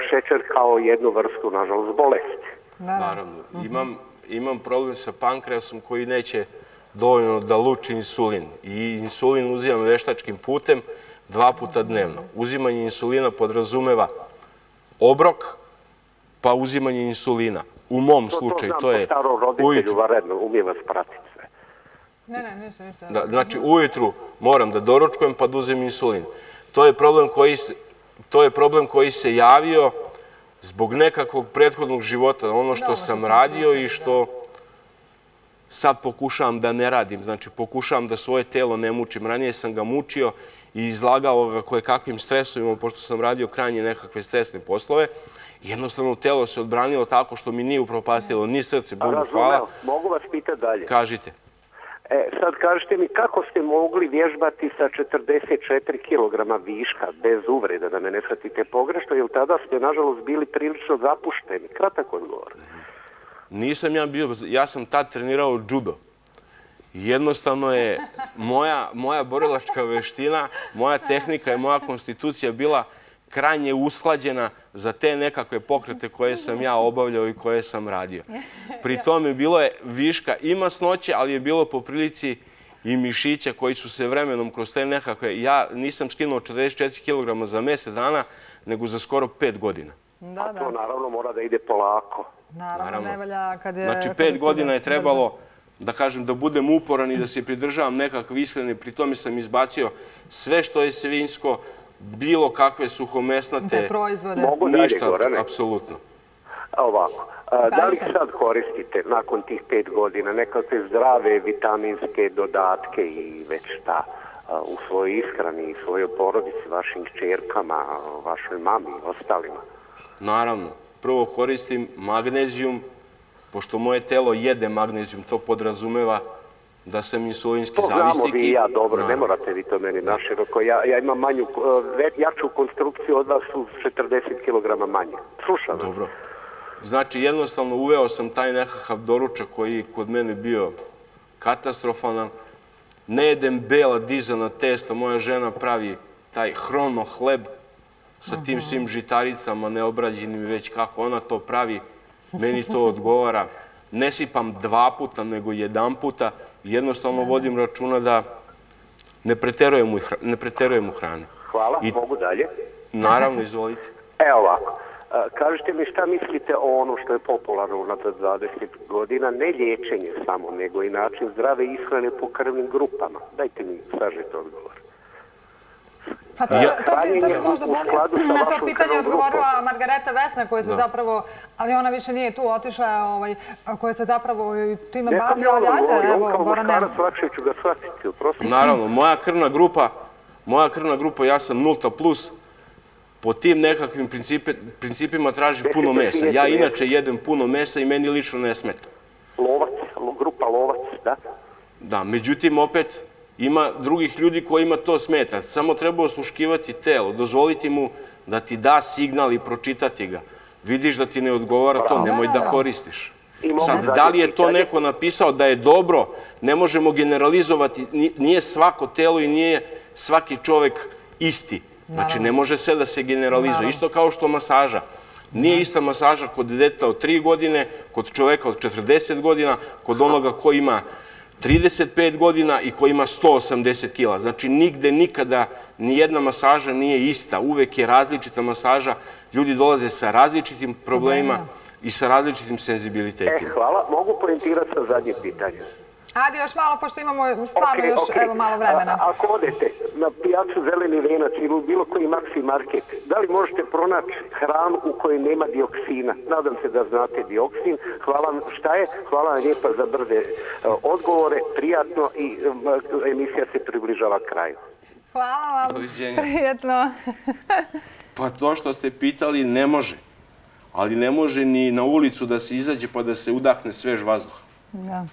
šećer kao jednu vrstu, nažalost, bolesti? Naravno. Imam, imam problem sa pankreasom koji neće dovoljno da luči insulin. I insulin uzimam veštačkim putem dva puta dnevno. Uzimanje insulina podrazumeva obrok, pa uzimanje insulina. U mom slučaju to je... To znam po starom roditelju, varedno, umijem vas pratiti sve. Ne, ne, ništa, ništa. Da, znači, ujutru moram da doručkujem pa da uzem insulin. To je problem koji se, to je problem koji se javio zbog nekakvog prethodnog života, ono što sam radio i što sad pokušavam da ne radim. Znači, pokušavam da svoje telo ne mučim. Ranije sam ga mučio i izlagao ga koje kakvim stresovima, pošto sam radio krajnje nekakve stresne poslove. Jednostavno, telo se odbranilo tako što mi nije upropastilo ni srce, Bogu hvala. Mogu vas pitati dalje? Kažite. E, sad kažete mi kako ste mogli vježbati sa 44 kg viška bez uvreda, da me ne shvatite pogrešno, jer tada ste, nažalost, bili prilično zapušteni. Kratak odgovor. Nisam ja bio, ja sam tad trenirao judo. Jednostavno je moja, moja borilačka veština, moja tehnika i moja konstitucija bila krajnje usklađena za te nekakve pokrete koje sam ja obavljao i koje sam radio. Pri tome bilo je viška i masnoće, ali je bilo po prilici i mišića koji su se vremenom kroz te nekakve... Ja nisam skinuo 44 kg za mjesec dana, nego za skoro 5 godina. Da, A to naravno mora da ide polako. Naravno, ne valja kad je... Znači, 5 godina je trebalo da kažem, da budem uporan i da se pridržavam nekakve ishrane. Pri tome sam izbacio sve što je svinjsko, bilo kakve suhomesnate. Te proizvode. Mogu dalje, Gorane? Apsolutno. Ovako, da li sad koristite nakon tih pet godina nekakve zdrave vitaminske dodatke i već šta u svojoj ishrani i svojoj porodici, vašim čerkama, vašoj mami i ostalima? Naravno. Prvo koristim magnezijum, pošto moje telo jede magnezijum, to podrazumeva da sam insulinski zavisnik. To znamo vi i ja dobro, ne morate vi to meni naširoko. Ja, ja imam manju, jaču konstrukciju od vas su 40 kg manje. Slušam Dobro. Znači, jednostavno uveo sam taj nekakav doručak koji je kod mene bio katastrofalan. Ne jedem bela dizana testa, moja žena pravi taj hrono hleb sa tim svim žitaricama neobrađenim već kako ona to pravi. Meni to odgovara. Ne sipam dva puta, nego jedan puta. Jednostavno vodim računa da ne preterujem u hrani. Hvala, mogu dalje. Naravno, izvolite. Evo ovako. Kažite mi šta mislite o ono što je popularno u 20 godina, ne liječenje samo, nego i način zdrave ishrane po krvnim grupama. Dajte mi sažete odgovor. Pa to, to, to, možda bolje na to pitanje odgovorila Margareta Vesna koja se zapravo, ali ona više nije tu otišla, ovaj, koja se zapravo time bavio, ali ajde, evo, Gorane. Naravno, moja krvna grupa, moja krvna grupa, ja sam nulta plus, po tim nekakvim principima traži puno mesa. Ja inače jedem puno mesa i meni lično ne smeta. Lovac, grupa lovac, da? Da, međutim, opet, ima drugih ljudi kojima to smeta. Samo treba osluškivati telo, dozvoliti mu da ti da signal i pročitati ga. Vidiš da ti ne odgovara to, nemoj da koristiš. Sad, da li je to neko napisao da je dobro, ne možemo generalizovati, nije svako telo i nije svaki čovek isti. Znači, ne može sve da se generalizuje. Isto kao što masaža. Nije ista masaža kod deta od 3 godine, kod čoveka od 40 godina, kod onoga ko ima 35 godina i ko ima 180 kila. Znači, nigde, nikada, nijedna masaža nije ista. Uvek je različita masaža. Ljudi dolaze sa različitim problemima i sa različitim senzibilitetima. E, hvala. Mogu pojentirati sa zadnje pitanje. Adi, još malo, pošto imamo stvarno još evo malo vremena. Ako odete na pijacu Zeleni venac ili u bilo koji Maxi Market, da li možete pronaći hranu u kojoj nema dioksina? Nadam se da znate dioksin. Hvala vam, šta je? Hvala vam lijepa za brze e, odgovore. Prijatno i e, emisija se približava kraju. Hvala vam. Prijetno. Pa to što ste pitali ne može. Ali ne može ni na ulicu da se izađe pa da se udahne svež vazduh. Da.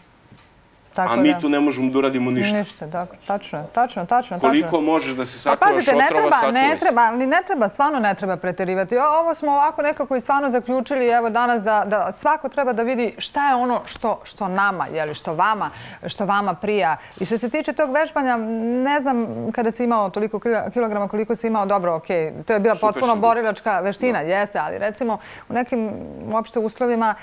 A mi tu ne možemo da uradimo ništa. Ništa, tako. Tačno, tačno, tačno. Koliko možeš da se pa sačuvaš otrova, sačuvaj se. Ne treba, ali ne treba, stvarno ne treba preterivati. Ovo smo ovako nekako i stvarno zaključili, evo danas, da svako treba da vidi šta je ono što nama, što vama, što vama prija. I što se tiče tog vežbanja, ne znam kada si imao toliko kilograma, koliko si imao, dobro, okej, to je bila potpuno borilačka veština, jeste, ali recimo u nekim uopšte uslovima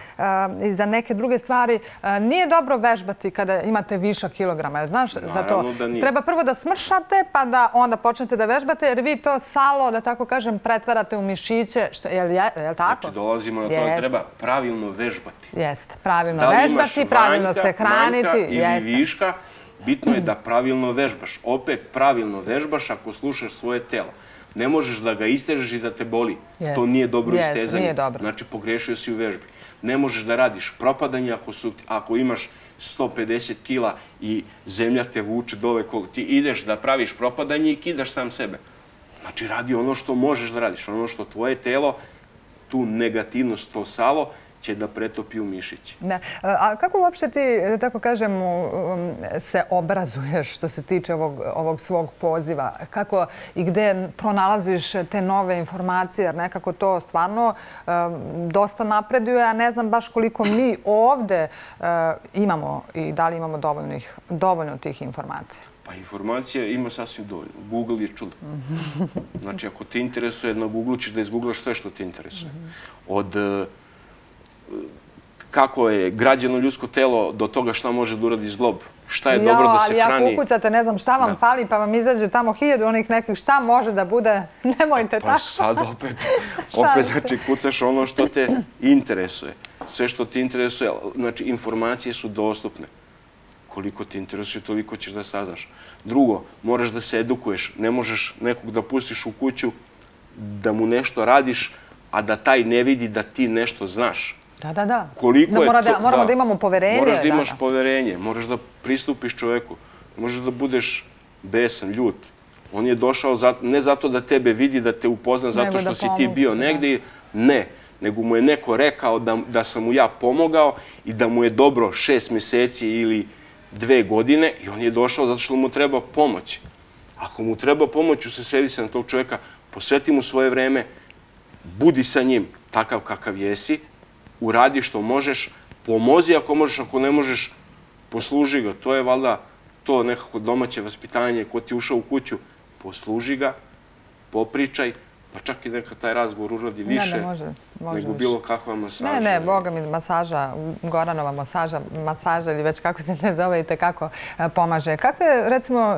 i za neke druge stvari nije dobro vežbati kada imate viša kilograma. Znaš, za to treba prvo da smršate, pa da onda počnete da vežbate, jer vi to salo, da tako kažem, pretvarate u mišiće. Je li tako? Znači, dolazimo na to da treba pravilno vežbati. Jeste, pravilno vežbati, pravilno se hraniti. Da li imaš ili viška, bitno je da pravilno vežbaš. Opet, pravilno vežbaš ako slušaš svoje telo. Ne možeš da ga istežeš i da te boli. To nije dobro istezanje. Znači, pogrešio si u vežbi. Ne možeš da radiš propadanje ako imaš 150 kila i zemlja te vuče dole kolo. Ti ideš da praviš propadanje i kidaš sam sebe. Znači, radi ono što možeš da radiš, ono što tvoje telo, tu negativnost, to salo, će da pretopi u mišiće. Da. A kako uopšte ti, tako kažem, se obrazuješ što se tiče ovog, ovog svog poziva? Kako i gde pronalaziš te nove informacije? Jer nekako to stvarno dosta napreduje, a ne znam baš koliko mi ovde imamo i da li imamo dovoljnih, dovoljno tih informacija. Pa informacija ima sasvim dovoljno. Google je čudo. Znači, ako te interesuje na Google, ćeš da izgooglaš sve što te interesuje. Od kako je građeno ljudsko telo do toga šta može da uradi zglob. Šta je dobro da se hrani. Ali ako ukucate, ne znam šta vam fali, pa vam izađe tamo hiljadu onih nekih šta može da bude, nemojte pa tako. Pa sad opet, opet znači kucaš ono što te interesuje. Sve što ti interesuje, znači informacije su dostupne. Koliko ti interesuje, toliko ćeš da saznaš. Drugo, moraš da se edukuješ. Ne možeš nekog da pustiš u kuću da mu nešto radiš, a da taj ne vidi da ti nešto znaš. Da, da, da. Koliko je to? Moramo da imamo poverenje. Moraš da imaš poverenje, moraš da pristupiš čoveku, možeš da budeš besan, ljut. On je došao ne zato da tebe vidi, da te upozna zato što si ti bio negdje, ne. Nego mu je neko rekao da sam mu ja pomogao i da mu je dobro šest mjeseci ili dve godine i on je došao zato što mu treba pomoć. Ako mu treba pomoć, se sredi se na tog čovjeka, posveti mu svoje vreme, budi sa njim takav kakav jesi, uradi što možeš, pomozi ako možeš, ako ne možeš, posluži ga. To je valjda to nekako domaće vaspitanje, ko ti ušao u kuću, posluži ga, popričaj, pa čak i neka taj razgovor uradi više nego bilo kakva masaža. Ne, ne, boga mi masaža, Goranova masaža, masaža ili već kako se ne zove i kako e, pomaže. Kakve, recimo,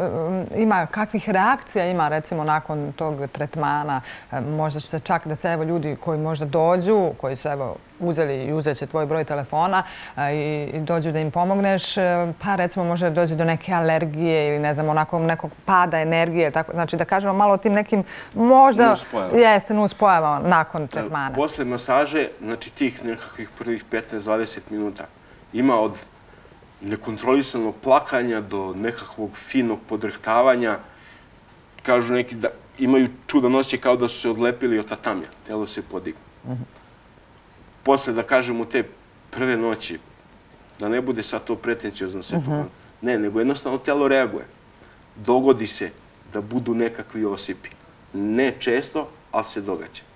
ima, kakvih reakcija ima, recimo, nakon tog tretmana? E, možda se čak da se, evo, ljudi koji možda dođu, koji su, evo, uzeli i uzet će tvoj broj telefona i dođu da im pomogneš, e, pa recimo može dođe do neke alergije ili ne znam, onako nekog pada energije. Znači da kažemo malo o tim nekim možda jeste nuspojava nakon tretmana. Posle masaže, znači tih nekakvih prvih 15-20 minuta ima od nekontrolisanog plakanja do nekakvog finog podrhtavanja. Kažu neki da imaju čudan osjećaj kao da su se odlepili od tatamja. Telo se podigne. Mhm posle, da kažem, u te prve noći, da ne bude sad to pretencijozno sve to. Mhm. Ne, nego jednostavno telo reaguje. Dogodi se da budu nekakvi osipi. Ne često, ali se događa.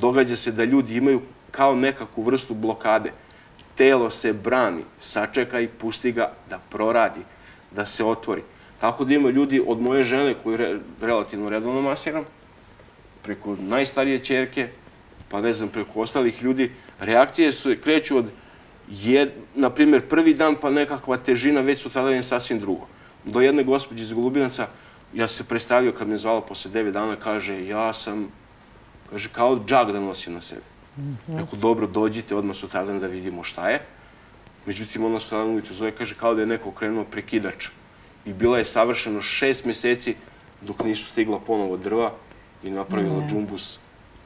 Događa se da ljudi imaju kao nekakvu vrstu blokade. Telo se brani, sačeka i pusti ga da proradi, da se otvori. Tako da imaju ljudi od moje žene koju relativno redovno masiram, preko najstarije čerke, pa ne znam, preko ostalih ljudi, reakcije su, kreću od, na primjer, prvi dan pa nekakva težina, već su tada sasvim drugo. Do jedne gospođe iz Golubinaca, ja se predstavio kad me zvala posle devet dana, kaže, ja sam, kaže, kao džak da nosim na sebi. Neko, dobro, dođite odmah su tada da vidimo šta je. Međutim, ona su tada ujutro zove, kaže, kao da je neko krenuo prekidač. I bila je savršeno šest meseci dok nisu stigla ponovo drva i napravila džumbus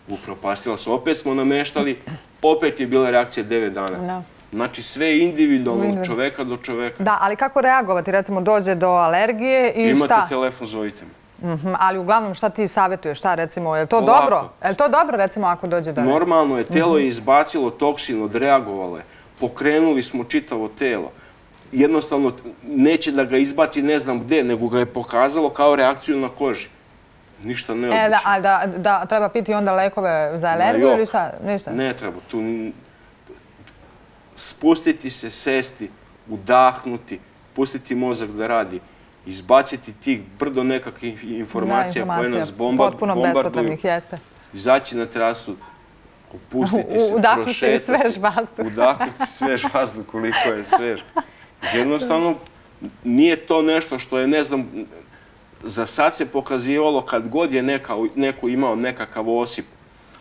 upropastila se. Opet smo nameštali, opet je bila reakcija 9 dana. Znači sve individualno od čoveka do čoveka. Da, ali kako reagovati? Recimo dođe do alergije i šta? Imate telefon, zovite me. Mhm, ali uglavnom šta ti savjetuješ? Šta recimo, je to dobro? Je to dobro recimo ako dođe do? Normalno je, telo je mhm. izbacilo toksin, odreagovalo je. Pokrenuli smo čitavo telo. Jednostavno neće da ga izbaci ne znam gde, nego ga je pokazalo kao reakciju na koži ništa ne odlično. E, da, da treba piti onda lekove za alergiju ili šta? Ništa? Ne treba. Tu spustiti se, sesti, udahnuti, pustiti mozak da radi, izbaciti tih brdo nekakvih informacija koje nas bombarduju. Potpuno bespotrebnih, jeste. Izaći na terasu, opustiti se, prošetati. Udahnuti svež vazduh. Udahnuti svež vazduh koliko je svež. Jednostavno, nije to nešto što je, ne znam, za sad se pokazivalo kad god je neka, neko imao nekakav osip,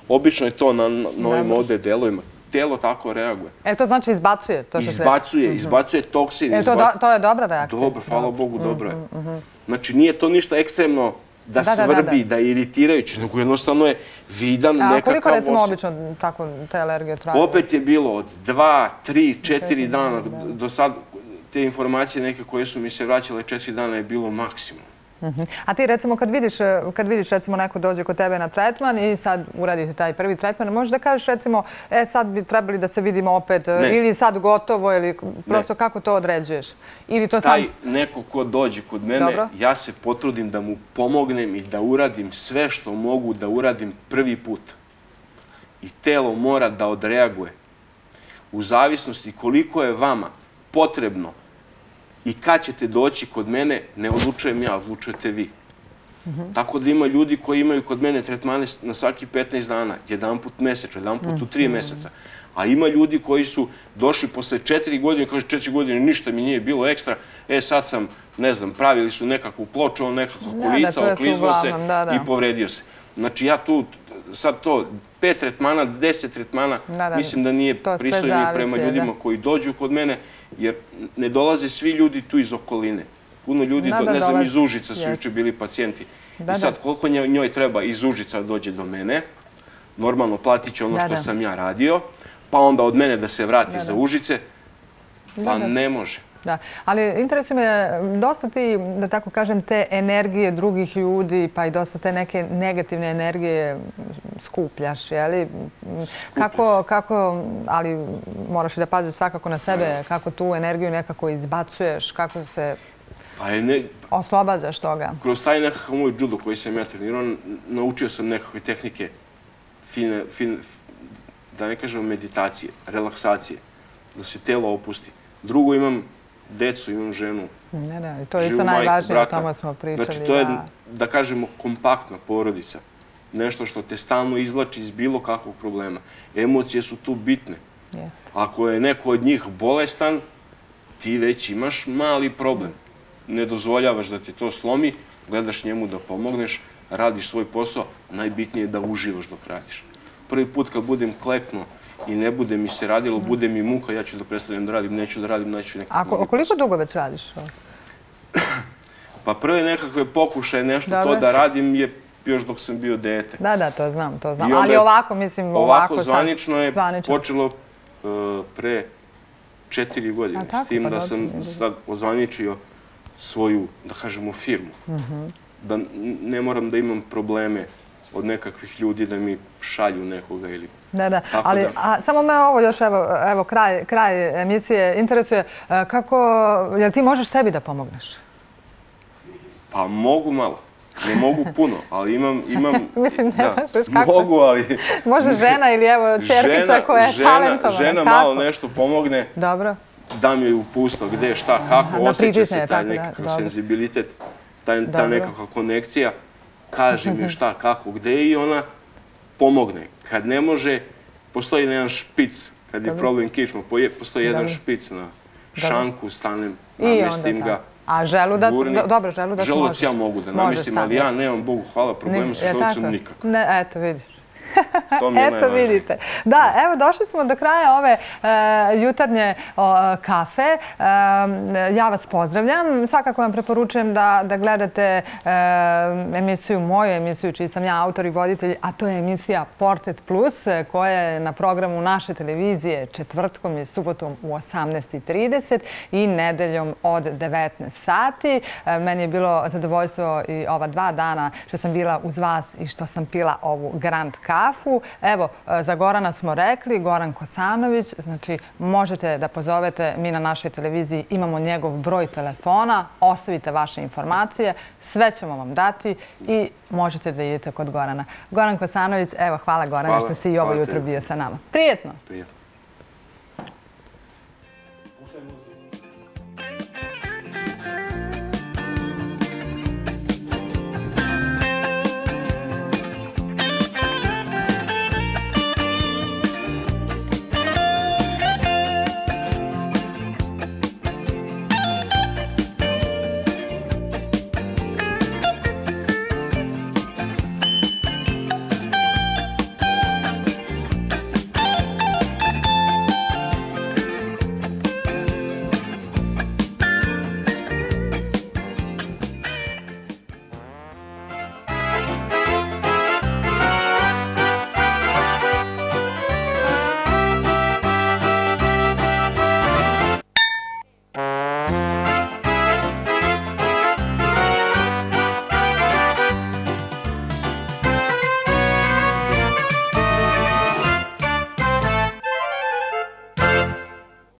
obično je to na, na ovim ovde delovima, telo tako reaguje. E, to znači izbacuje? To izbacuje, se... izbacuje toksin. E, to, do, to je dobra reakcija? Dobro, hvala Bogu, dobro je. Mm, mm, znači, nije to ništa ekstremno da, da svrbi, da, da, da. iritirajući, nego jednostavno je vidan nekakav osip. A koliko recimo obično tako te alergije traju? Opet je bilo od dva, tri, četiri dana, do sad te informacije neke koje su mi se vraćale četiri dana je bilo maksimum. Mhm. A ti recimo kad vidiš, kad vidiš recimo neko dođe kod tebe na tretman i sad uradite taj prvi tretman, možeš da kažeš recimo e sad bi trebali da se vidimo opet ili sad gotovo ili prosto kako to određuješ? Ili to taj neko ko dođe kod mene, ja se potrudim da mu pomognem i da uradim sve što mogu da uradim prvi put. I telo mora da odreaguje. U zavisnosti koliko je vama potrebno i kad ćete doći kod mene, ne odlučujem ja, odlučujete vi. Tako da ima ljudi koji imaju kod mene tretmane na svaki 15 dana, jedan put mesečno, jedan put u tri meseca. A ima ljudi koji su došli posle četiri godine, kaže četiri godine, ništa mi nije bilo ekstra, e sad sam, ne znam, pravili su nekakvu ploču, nekakvu kolica, oklizvao se i povredio se. Znači ja tu, sad to, pet tretmana, deset tretmana, mislim da nije pristojnije prema ljudima koji dođu kod mene, jer ne dolaze svi ljudi tu iz okoline. Puno ljudi, ne znam, iz Užica su juče bili pacijenti. I sad, koliko njoj treba iz Užica dođe do mene, normalno platit će ono što sam ja radio, pa onda od mene da se vrati za Užice, pa ne može. Da, ali interesuje me dosta ti, da tako kažem, te energije drugih ljudi, pa i dosta te neke negativne energije skupljaš, jeli? Kako, kako, ali moraš i da paziš svakako na sebe, kako tu energiju nekako izbacuješ, kako se pa ne... oslobađaš toga? Kroz taj nekakav moj judo koji sam ja trenirao, naučio sam nekakve tehnike fine, fine, da ne kažem meditacije, relaksacije, da se telo opusti. Drugo, imam decu, imam ženu. Ne, ne, to je isto najvažnije, o tome smo pričali. Znači, to je, da kažemo, kompaktna porodica. Nešto što te stalno izlači iz bilo kakvog problema. Emocije su tu bitne. Ako je neko od njih bolestan, ti već imaš mali problem. Ne dozvoljavaš da ti to slomi, gledaš njemu da pomogneš, radiš svoj posao, najbitnije je da uživaš dok radiš. Prvi put kad budem kleknuo, i ne bude mi se radilo, bude mi muka, ja ću da predstavljam da radim, neću da radim, neću nekako... A koliko dugo već radiš? Pa prve nekakve pokušaje nešto to da radim je još dok sam bio dete. Da, da, to znam, to znam. Ali ovako, mislim, ovako sad... zvanično je počelo e, pre četiri godine. S tim pa da sam sad ozvaničio svoju, da kažemo, firmu. Mhm. Da ne moram da imam probleme od nekakvih ljudi da mi šalju nekoga ili... Da, da. Ali samo me ovo još, evo, kraj emisije interesuje. E, kako, jel ti možeš sebi da pomogneš? Pa mogu malo. Ne mogu puno, ali imam... imam Mislim, ne znaš kako. Mogu, ali... Može žena ili evo čerpica koja je talentovana. Žena malo nešto pomogne. Dobro. Dam joj upustvo gde, šta, kako, osjeća se taj nekakav senzibilitet, ta nekakva konekcija kaže mi šta, kako, gde i ona pomogne. Kad ne može, postoji jedan špic, kad je problem kičma, postoji jedan špic na šanku, stanem, namestim ga. A želudac, dobro, želudac možeš. Želudac ja mogu da namestim, ali ja nemam, Bogu hvala, problema sa želucom nikako. Ne, eto, vidiš. Eto vidite. Da, evo došli smo do kraja ove e, jutarnje kafe. E, ja vas pozdravljam. Svakako vam preporučujem da gledate e, emisiju, moju emisiju, čiji sam ja autor i voditelj, a to je emisija Portret Plus, koja je na programu naše televizije četvrtkom i subotom u 18.30 i nedeljom od 19 sati. Meni je bilo zadovoljstvo i ova dva dana što sam bila uz vas i što sam pila ovu Grand Kafe kafu. Evo, e, za Gorana smo rekli, Goran Kosanović, znači možete da pozovete, mi na našoj televiziji imamo njegov broj telefona, ostavite vaše informacije, sve ćemo vam dati i možete da idete kod Gorana. Goran Kosanović, evo, hvala Gorana što si i ovo jutro bio sa nama. Prijetno! Prijetno.